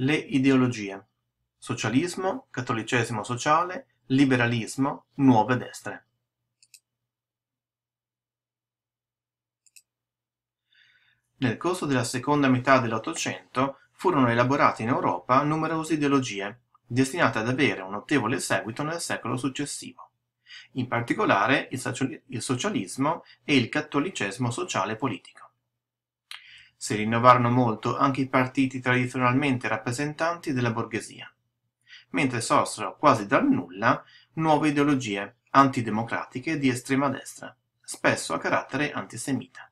Le ideologie: socialismo, cattolicesimo sociale, liberalismo, nuove destre. Nel corso della seconda metà dell'Ottocento furono elaborate in Europa numerose ideologie, destinate ad avere un notevole seguito nel secolo successivo, in particolare il socialismo e il cattolicesimo sociale politico. Si rinnovarono molto anche i partiti tradizionalmente rappresentanti della borghesia, mentre sorsero quasi dal nulla nuove ideologie antidemocratiche di estrema destra, spesso a carattere antisemita.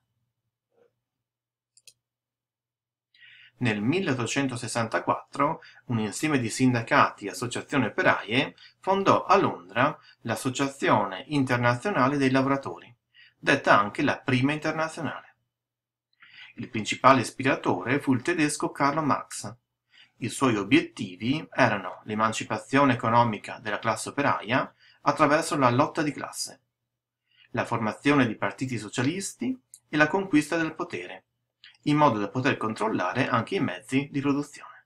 Nel 1864 un insieme di sindacati e associazioni operaie fondò a Londra l'Associazione internazionale dei lavoratori, detta anche la Prima Internazionale. Il principale ispiratore fu il tedesco Karl Marx. I suoi obiettivi erano l'emancipazione economica della classe operaia attraverso la lotta di classe, la formazione di partiti socialisti e la conquista del potere, in modo da poter controllare anche i mezzi di produzione.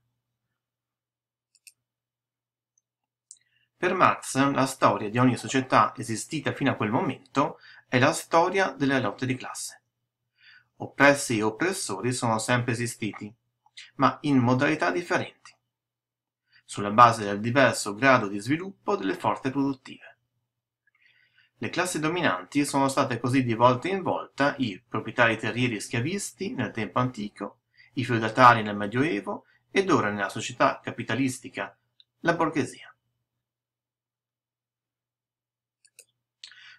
Per Marx la storia di ogni società esistita fino a quel momento è la storia delle lotte di classe. Oppressi e oppressori sono sempre esistiti, ma in modalità differenti, sulla base del diverso grado di sviluppo delle forze produttive. Le classi dominanti sono state così di volta in volta i proprietari terrieri schiavisti nel tempo antico, i feudatari nel Medioevo ed ora nella società capitalistica la borghesia.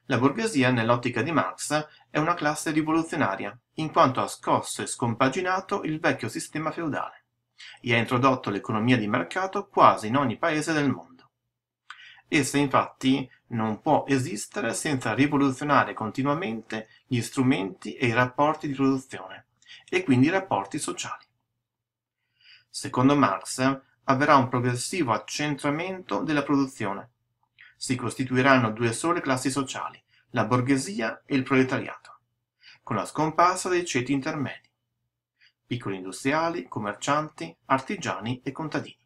La borghesia, nell'ottica di Marx, è una classe rivoluzionaria, in quanto ha scosso e scompaginato il vecchio sistema feudale e ha introdotto l'economia di mercato quasi in ogni paese del mondo. Essa infatti non può esistere senza rivoluzionare continuamente gli strumenti e i rapporti di produzione, e quindi i rapporti sociali. Secondo Marx avverrà un progressivo accentramento della produzione, si costituiranno due sole classi sociali, la borghesia e il proletariato, con la scomparsa dei ceti intermedi, piccoli industriali, commercianti, artigiani e contadini.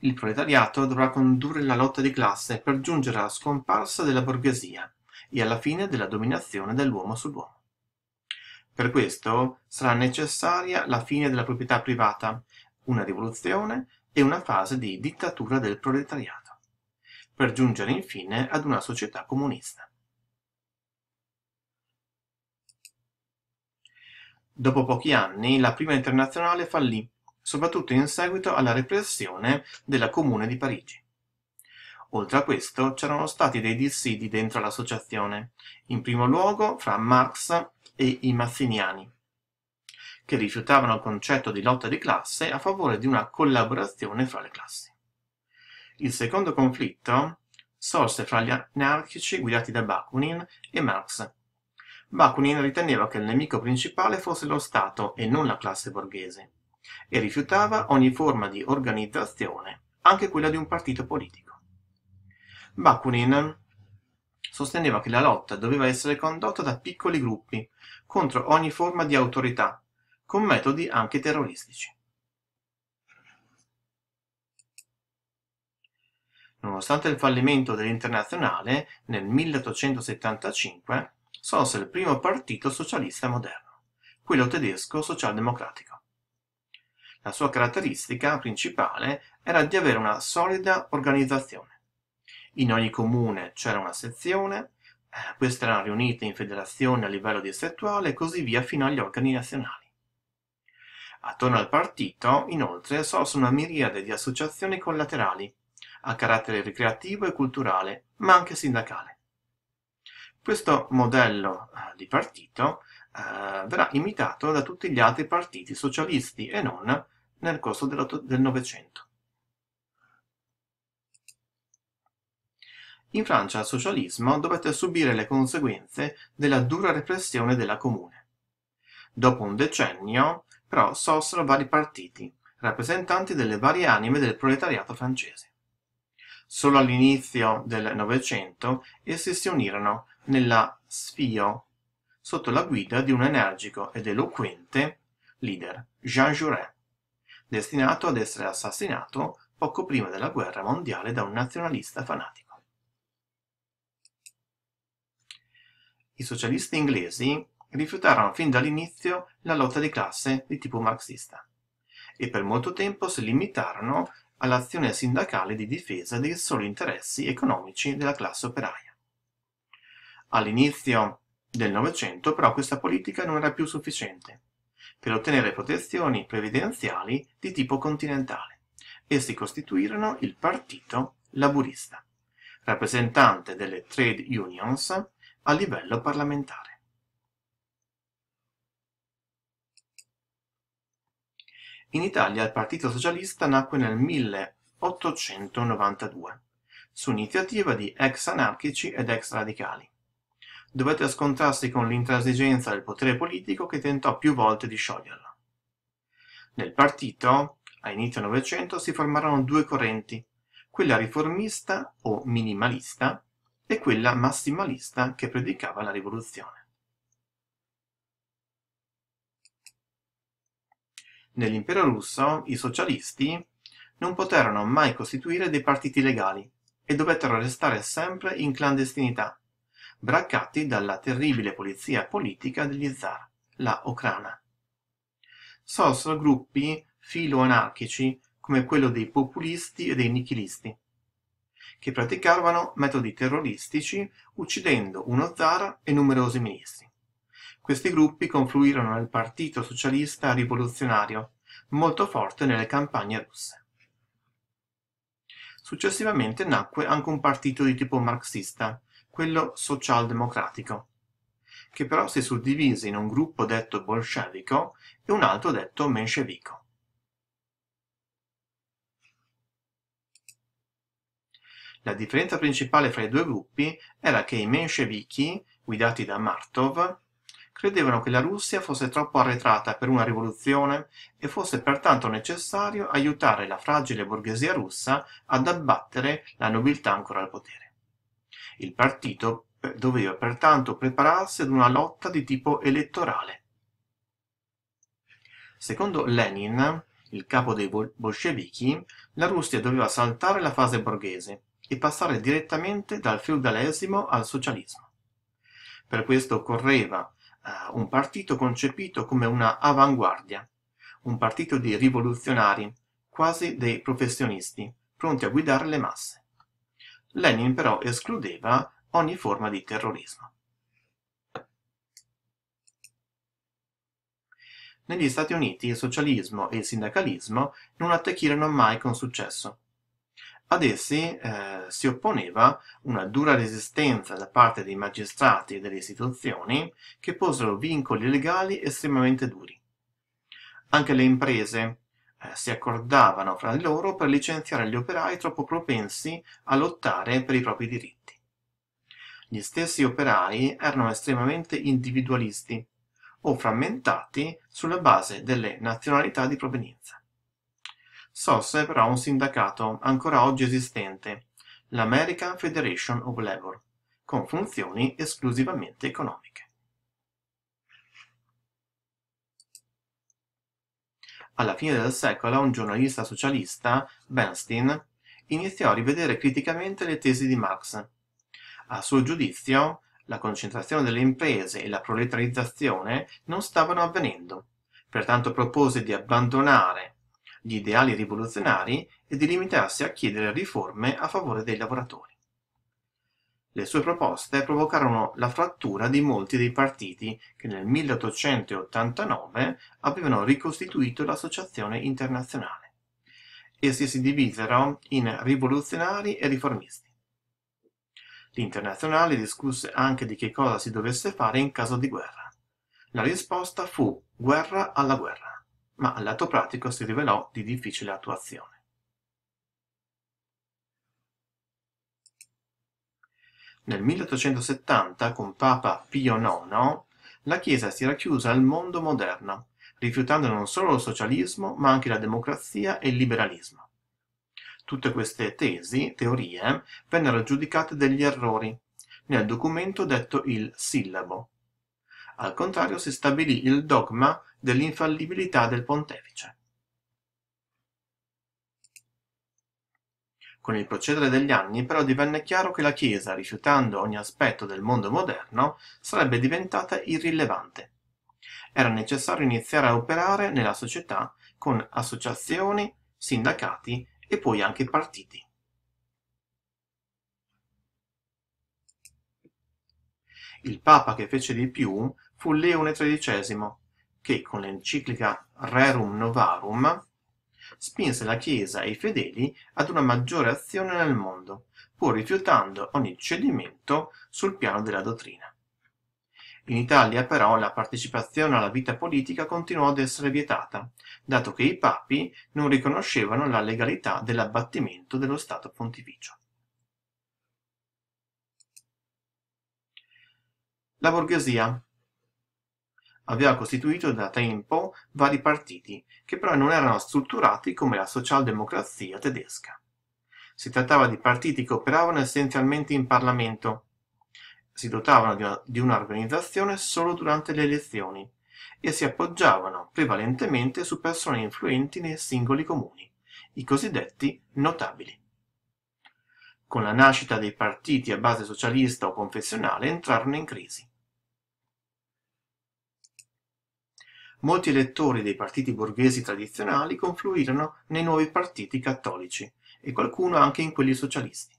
Il proletariato dovrà condurre la lotta di classe per giungere alla scomparsa della borghesia e alla fine della dominazione dell'uomo sull'uomo. Per questo sarà necessaria la fine della proprietà privata, una rivoluzione e una fase di dittatura del proletariato, per giungere infine ad una società comunista. Dopo pochi anni la prima internazionale fallì, soprattutto in seguito alla repressione della Comune di Parigi. Oltre a questo c'erano stati dei dissidi dentro l'associazione, in primo luogo fra Marx e i mazziniani, che rifiutavano il concetto di lotta di classe a favore di una collaborazione fra le classi. Il secondo conflitto sorse fra gli anarchici guidati da Bakunin e Marx. Bakunin riteneva che il nemico principale fosse lo Stato e non la classe borghese, e rifiutava ogni forma di organizzazione, anche quella di un partito politico. Bakunin sosteneva che la lotta doveva essere condotta da piccoli gruppi contro ogni forma di autorità con metodi anche terroristici. Nonostante il fallimento dell'Internazionale, nel 1875 sorse il primo partito socialista moderno, quello tedesco socialdemocratico. La sua caratteristica principale era di avere una solida organizzazione. In ogni comune c'era una sezione, eh, queste erano riunite in federazioni a livello distrettuale e così via fino agli organi nazionali. Attorno al partito, inoltre, sorse una miriade di associazioni collaterali, a carattere ricreativo e culturale, ma anche sindacale. Questo modello eh, di partito eh, verrà imitato da tutti gli altri partiti socialisti e non nel corso del Novecento. In Francia il socialismo dovette subire le conseguenze della dura repressione della Comune. Dopo un decennio, però sorsero vari partiti, rappresentanti delle varie anime del proletariato francese. Solo all'inizio del Novecento essi si unirono nella SFIO sotto la guida di un energico ed eloquente leader, Jean Jaurès, destinato ad essere assassinato poco prima della guerra mondiale da un nazionalista fanatico. I socialisti inglesi rifiutarono fin dall'inizio la lotta di classe di tipo marxista e per molto tempo si limitarono all'azione sindacale di difesa dei soli interessi economici della classe operaia. All'inizio del Novecento però questa politica non era più sufficiente per ottenere protezioni previdenziali di tipo continentale e si costituirono il Partito Laburista, rappresentante delle trade unions a livello parlamentare. In Italia il Partito Socialista nacque nel 1892, su iniziativa di ex anarchici ed ex radicali. Dovette scontrarsi con l'intransigenza del potere politico che tentò più volte di scioglierlo. Nel partito, a inizio Novecento, si formarono due correnti, quella riformista o minimalista e quella massimalista che predicava la rivoluzione. Nell'impero russo i socialisti non poterono mai costituire dei partiti legali e dovettero restare sempre in clandestinità, braccati dalla terribile polizia politica degli zar, la Okrana. Sorsero gruppi filo-anarchici come quello dei populisti e dei nichilisti, che praticavano metodi terroristici uccidendo uno zar e numerosi ministri. Questi gruppi confluirono nel Partito Socialista Rivoluzionario, molto forte nelle campagne russe. Successivamente nacque anche un partito di tipo marxista, quello socialdemocratico, che però si suddivise in un gruppo detto bolscevico e un altro detto menscevico. La differenza principale fra i due gruppi era che i menscevichi, guidati da Martov, credevano che la Russia fosse troppo arretrata per una rivoluzione e fosse pertanto necessario aiutare la fragile borghesia russa ad abbattere la nobiltà ancora al potere. Il partito eh, doveva pertanto prepararsi ad una lotta di tipo elettorale. Secondo Lenin, il capo dei bolscevichi, la Russia doveva saltare la fase borghese e passare direttamente dal feudalesimo al socialismo. Per questo occorreva un partito concepito come una avanguardia, un partito di rivoluzionari, quasi dei professionisti, pronti a guidare le masse. Lenin però escludeva ogni forma di terrorismo. Negli Stati Uniti il socialismo e il sindacalismo non attecchirono mai con successo. Ad essi eh, si opponeva una dura resistenza da parte dei magistrati e delle istituzioni che posero vincoli legali estremamente duri. Anche le imprese eh, si accordavano fra di loro per licenziare gli operai troppo propensi a lottare per i propri diritti. Gli stessi operai erano estremamente individualisti o frammentati sulla base delle nazionalità di provenienza. Sorse però un sindacato ancora oggi esistente, l'American Federation of Labor, con funzioni esclusivamente economiche. Alla fine del secolo un giornalista socialista, Bernstein, iniziò a rivedere criticamente le tesi di Marx. A suo giudizio, la concentrazione delle imprese e la proletarizzazione non stavano avvenendo, pertanto propose di abbandonare gli ideali rivoluzionari e di limitarsi a chiedere riforme a favore dei lavoratori. Le sue proposte provocarono la frattura di molti dei partiti che nel 1889 avevano ricostituito l'Associazione Internazionale. Essi si divisero in rivoluzionari e riformisti. L'Internazionale discusse anche di che cosa si dovesse fare in caso di guerra. La risposta fu guerra alla guerra ma al lato pratico si rivelò di difficile attuazione. Nel 1870, con Papa Pio IX, la Chiesa si era chiusa al mondo moderno, rifiutando non solo il socialismo, ma anche la democrazia e il liberalismo. Tutte queste tesi, teorie, vennero giudicate degli errori nel documento detto il Sillabo. Al contrario si stabilì il dogma dell'infallibilità del pontefice. Con il procedere degli anni però divenne chiaro che la Chiesa, rifiutando ogni aspetto del mondo moderno, sarebbe diventata irrilevante. Era necessario iniziare a operare nella società con associazioni, sindacati e poi anche partiti. Il papa che fece di più fu Leone XIII, che con l'enciclica Rerum Novarum spinse la Chiesa e i fedeli ad una maggiore azione nel mondo, pur rifiutando ogni cedimento sul piano della dottrina. In Italia però la partecipazione alla vita politica continuò ad essere vietata, dato che i papi non riconoscevano la legalità dell'abbattimento dello Stato pontificio. La borghesia aveva costituito da tempo vari partiti, che però non erano strutturati come la socialdemocrazia tedesca. Si trattava di partiti che operavano essenzialmente in Parlamento, si dotavano di un'organizzazione solo durante le elezioni e si appoggiavano prevalentemente su persone influenti nei singoli comuni, i cosiddetti notabili. Con la nascita dei partiti a base socialista o confessionale entrarono in crisi. Molti elettori dei partiti borghesi tradizionali confluirono nei nuovi partiti cattolici e qualcuno anche in quelli socialisti.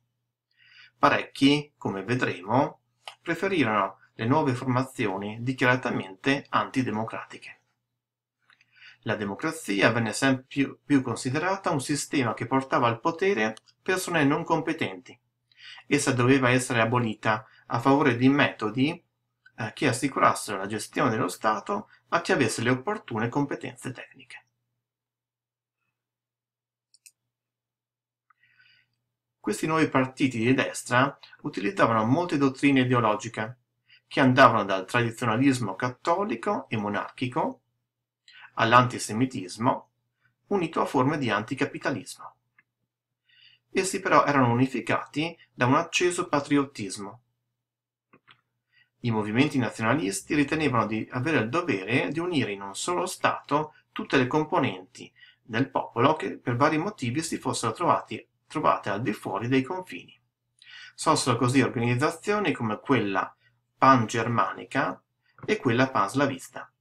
Parecchi, come vedremo, preferirono le nuove formazioni dichiaratamente antidemocratiche. La democrazia venne sempre più, più considerata un sistema che portava al potere persone non competenti. Essa doveva essere abolita a favore di metodi eh, che assicurassero la gestione dello Stato a chi avesse le opportune competenze tecniche. Questi nuovi partiti di destra utilizzavano molte dottrine ideologiche, che andavano dal tradizionalismo cattolico e monarchico all'antisemitismo, unito a forme di anticapitalismo. Essi però erano unificati da un acceso patriottismo, i movimenti nazionalisti ritenevano di avere il dovere di unire in un solo Stato tutte le componenti del popolo che per vari motivi si fossero trovati, trovate al di fuori dei confini. Sorsero così organizzazioni come quella pan-germanica e quella pan-slavista.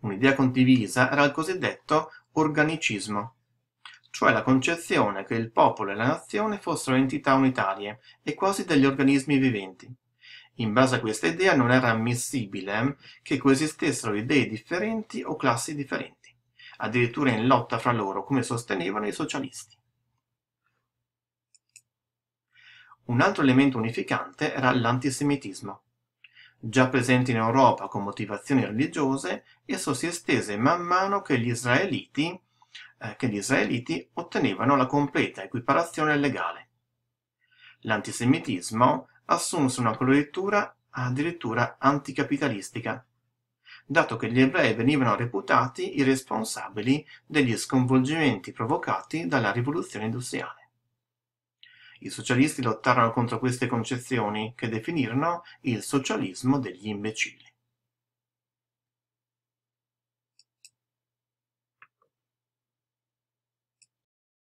Un'idea condivisa era il cosiddetto organicismo, cioè la concezione che il popolo e la nazione fossero entità unitarie e quasi degli organismi viventi. In base a questa idea non era ammissibile che coesistessero idee differenti o classi differenti, addirittura in lotta fra loro, come sostenevano i socialisti. Un altro elemento unificante era l'antisemitismo. Già presente in Europa con motivazioni religiose, esso si estese man mano che gli israeliti che gli israeliti ottenevano la completa equiparazione legale. L'antisemitismo assunse una coloritura addirittura anticapitalistica, dato che gli ebrei venivano reputati i responsabili degli sconvolgimenti provocati dalla rivoluzione industriale. I socialisti lottarono contro queste concezioni che definirono il socialismo degli imbecilli.